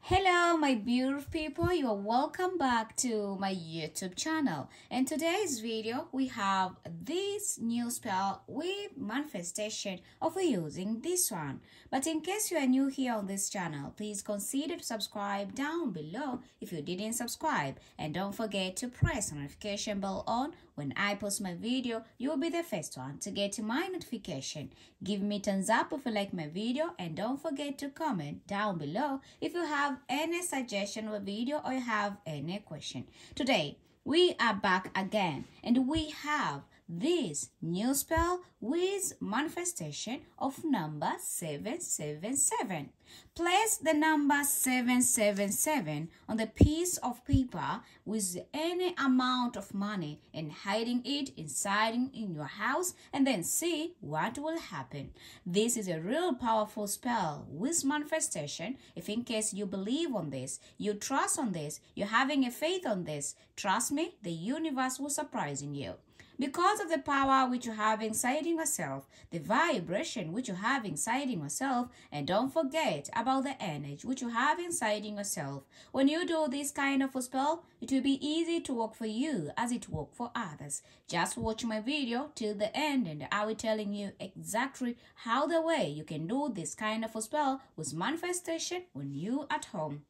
Hello, my beautiful people. You are welcome back to my YouTube channel. In today's video, we have this new spell with manifestation of using this one. But in case you are new here on this channel, please consider to subscribe down below if you didn't subscribe. And don't forget to press notification bell on when I post my video, you will be the first one to get my notification. Give me thumbs up if you like my video and don't forget to comment down below if you have any suggestion a video or you have any question. Today, we are back again and we have this new spell with manifestation of number 777. Place the number 777 on the piece of paper with any amount of money and hiding it inside in your house and then see what will happen. This is a real powerful spell with manifestation. If in case you believe on this, you trust on this, you're having a faith on this, trust me, the universe will surprise you. Because of the power which you have inside in yourself, the vibration which you have inside in yourself, and don't forget about the energy which you have inside in yourself. When you do this kind of a spell, it will be easy to work for you as it work for others. Just watch my video till the end and I will telling you exactly how the way you can do this kind of a spell with manifestation when you at home.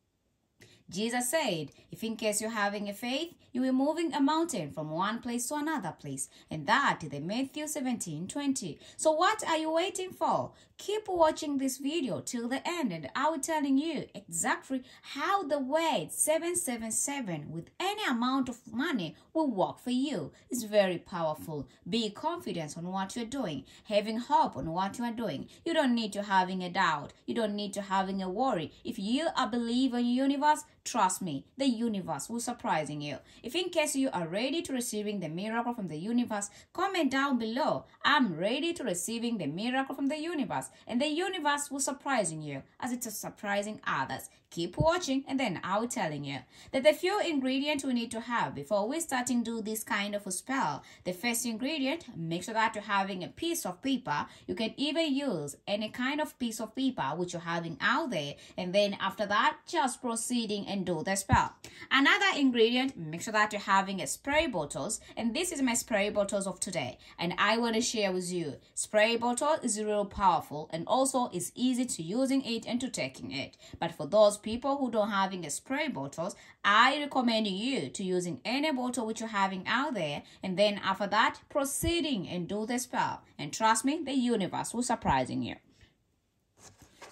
Jesus said, if in case you're having a faith, you are moving a mountain from one place to another place. And that is the Matthew 17, 20. So what are you waiting for? Keep watching this video till the end and I will telling you exactly how the weight 777 with any amount of money will work for you. It's very powerful. Be confident on what you're doing, having hope on what you are doing. You don't need to having a doubt. You don't need to having a worry. If you are believing in universe, Trust me, the universe will surprising you. If in case you are ready to receiving the miracle from the universe, comment down below. I'm ready to receiving the miracle from the universe. And the universe will surprising you as it is surprising others. Keep watching and then I will telling you that the few ingredients we need to have before we starting do this kind of a spell. The first ingredient, make sure that you're having a piece of paper. You can even use any kind of piece of paper which you're having out there. And then after that, just proceeding and do the spell. Another ingredient, make sure that you're having a spray bottles. And this is my spray bottles of today. And I want to share with you. Spray bottle is real powerful and also is easy to using it and to taking it. But for those people who don't having spray bottles, I recommend you to using any bottle which you're having out there and then after that proceeding and do the spell. And trust me, the universe will surprising you.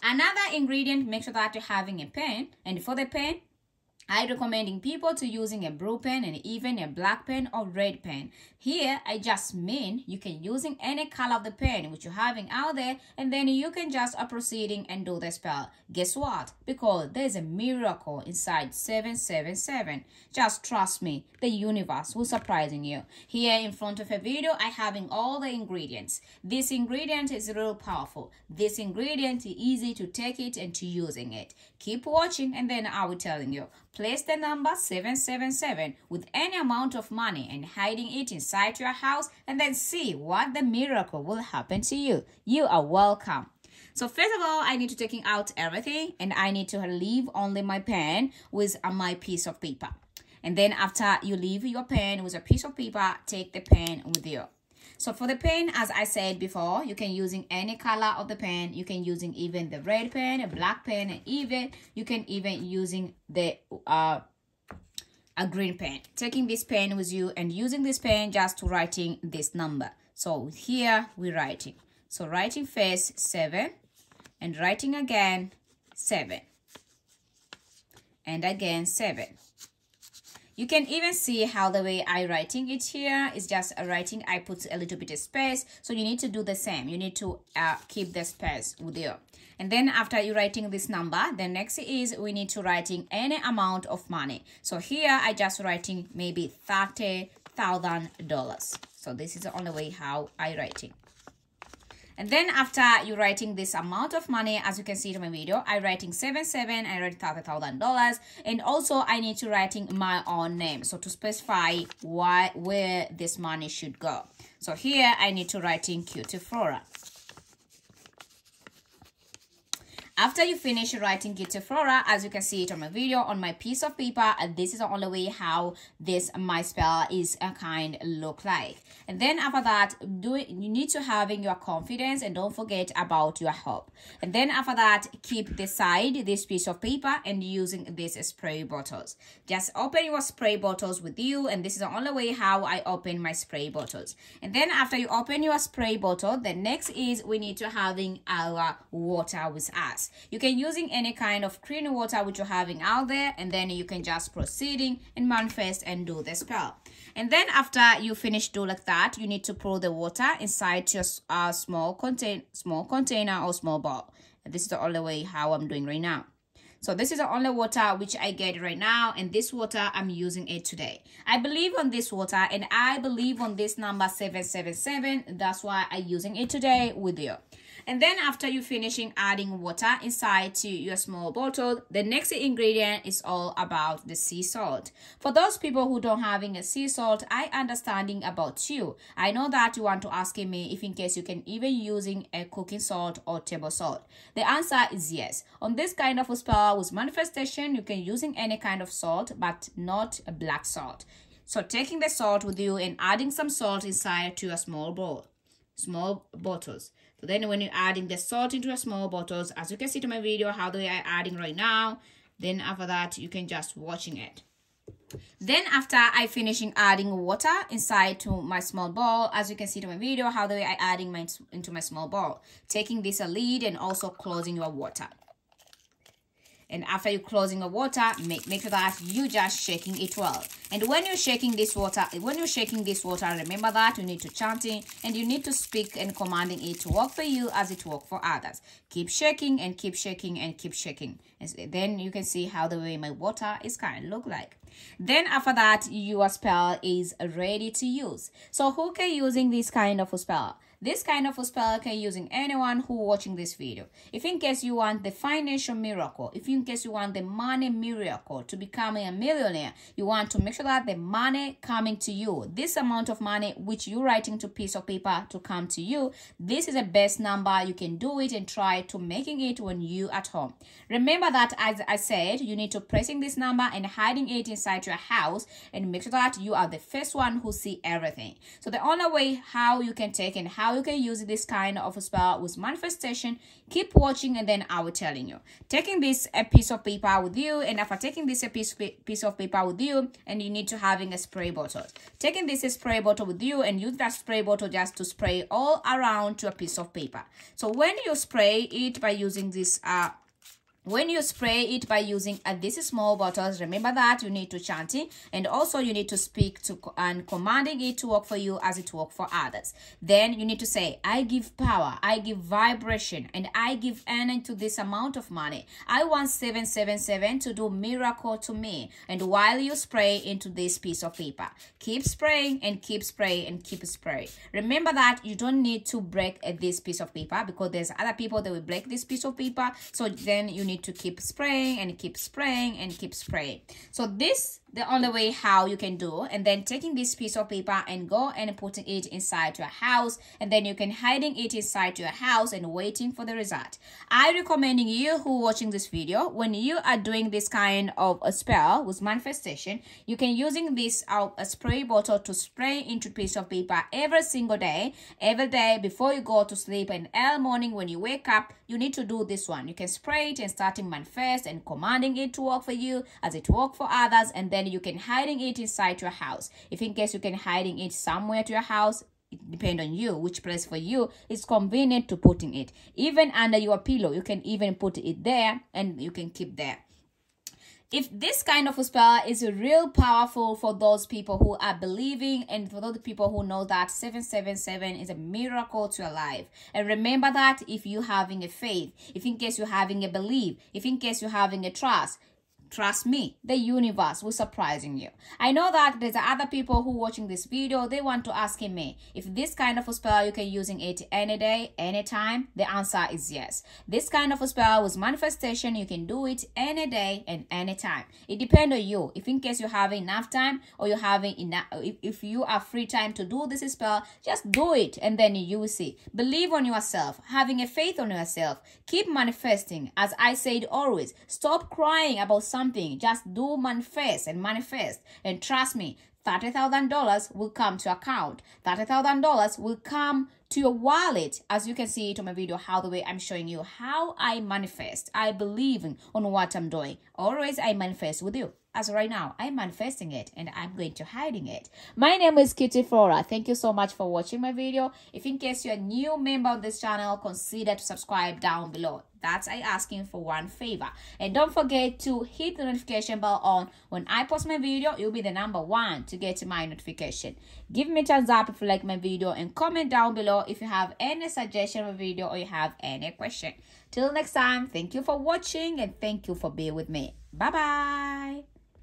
Another ingredient, make sure that you're having a pen and for the pen, I recommending people to using a blue pen and even a black pen or red pen. Here, I just mean you can using any color of the pen which you're having out there and then you can just proceeding and do the spell. Guess what? Because there's a miracle inside 777. Just trust me, the universe will surprising you. Here in front of a video, I having all the ingredients. This ingredient is real powerful. This ingredient is easy to take it and to using it. Keep watching and then I will telling you. Place the number 777 with any amount of money and hiding it inside your house and then see what the miracle will happen to you. You are welcome. So first of all, I need to taking out everything and I need to leave only my pen with uh, my piece of paper. And then after you leave your pen with a piece of paper, take the pen with you. So for the pen, as I said before, you can using any color of the pen. You can using even the red pen, a black pen, and even you can even using the uh a green pen. Taking this pen with you and using this pen just to writing this number. So here we're writing. So writing first seven and writing again seven and again seven you can even see how the way I writing it here is just a writing. I put a little bit of space. So you need to do the same. You need to uh, keep the space with you. And then after you writing this number, the next is we need to writing any amount of money. So here I just writing maybe $30,000. So this is the only way how I writing. And then after you writing this amount of money, as you can see in my video, I writing seven seven I write $30,000. And also I need to writing my own name. So to specify why, where this money should go. So here I need to writing Cute Flora. After you finish writing Cute Flora, as you can see it on my video, on my piece of paper, uh, this is the only way how this my spell is a kind look like. And then after that, do it, you need to having your confidence and don't forget about your hope. And then after that, keep the side this piece of paper and using this spray bottles. Just open your spray bottles with you and this is the only way how I open my spray bottles. And then after you open your spray bottle, the next is we need to having our water with us. You can using any kind of clean water which you're having out there and then you can just proceeding and manifest and do the spell. And then after you finish do like that, you need to pour the water inside your uh, small contain small container or small bowl. And this is the only way how I'm doing right now. So this is the only water which I get right now and this water I'm using it today. I believe on this water and I believe on this number 777. That's why I'm using it today with you. And then after you finishing adding water inside to your small bottle, the next ingredient is all about the sea salt. For those people who don't having a sea salt, I understanding about you. I know that you want to ask me if in case you can even using a cooking salt or table salt. The answer is yes. On this kind of spell with manifestation, you can using any kind of salt, but not a black salt. So taking the salt with you and adding some salt inside to a small bowl, small bottles. So then when you're adding the salt into a small bottles, as you can see to my video, how they are adding right now, then after that, you can just watching it. Then after I finishing adding water inside to my small bowl, as you can see to my video, how they are adding my into my small bowl, taking this a lid and also closing your water and after you closing the water make make sure that you just shaking it well. And when you're shaking this water when you're shaking this water remember that you need to chant chanting and you need to speak and commanding it to work for you as it work for others. Keep shaking and keep shaking and keep shaking. And then you can see how the way my water is kind of look like. Then after that your spell is ready to use. So who can using this kind of a spell this kind of spell can using anyone who watching this video. If in case you want the financial miracle, if in case you want the money miracle to becoming a millionaire, you want to make sure that the money coming to you, this amount of money which you writing to piece of paper to come to you, this is the best number you can do it and try to making it when you at home. Remember that as I said, you need to pressing this number and hiding it inside your house and make sure that you are the first one who see everything. So the only way how you can take and how how you can use this kind of a spell with manifestation keep watching and then i will telling you. Taking this a piece of paper with you and after taking this a piece, piece of paper with you and you need to having a spray bottle. Taking this spray bottle with you and use that spray bottle just to spray all around to a piece of paper. So when you spray it by using this uh when you spray it by using uh, these small bottles remember that you need to chant it and also you need to speak to and commanding it to work for you as it work for others. Then you need to say i give power i give vibration and i give energy to this amount of money. I want 777 to do miracle to me and while you spray into this piece of paper keep spraying and keep spraying and keep spraying. Remember that you don't need to break uh, this piece of paper because there's other people that will break this piece of paper so then you need need to keep spraying and keep spraying and keep spraying. So this the only way how you can do. And then taking this piece of paper and go and putting it inside your house. And then you can hiding it inside your house and waiting for the result. I recommending you who watching this video when you are doing this kind of a spell with manifestation you can using this uh, a spray bottle to spray into piece of paper every single day. Every day before you go to sleep and early morning when you wake up you need to do this one. You can spray it and starting manifest and commanding it to work for you as it work for others. And then you can hiding it inside your house. If in case you can hiding it somewhere to your house it depends on you which place for you is convenient to putting it. Even under your pillow you can even put it there and you can keep there. If this kind of a spell is real powerful for those people who are believing and for those people who know that 777 is a miracle to your life. And remember that if you having a faith if in case you're having a belief if in case you're having a trust Trust me, the universe will surprising you. I know that there's other people who watching this video, they want to asking me if this kind of a spell you can using it any day, anytime. The answer is yes. This kind of a spell with manifestation, you can do it any day and anytime. It depends on you. If in case you have enough time or you're having enough, if, if you are free time to do this spell, just do it and then you will see. Believe on yourself, having a faith on yourself. Keep manifesting. As I said always, stop crying about something. Just do manifest and manifest. And trust me, $30,000 will come to account. $30,000 will come to your wallet. As you can see it on my video how the way i'm showing you how i manifest. I believe in on what i'm doing. Always i manifest with you as right now i'm manifesting it and i'm going to hiding it my name is Cute Flora thank you so much for watching my video if in case you're a new member of this channel consider to subscribe down below that's I asking for one favor. And don't forget to hit the notification bell on. When I post my video, you'll be the number one to get my notification. Give me a thumbs up if you like my video and comment down below if you have any suggestion of video or you have any question. Till next time, thank you for watching and thank you for being with me. Bye-bye.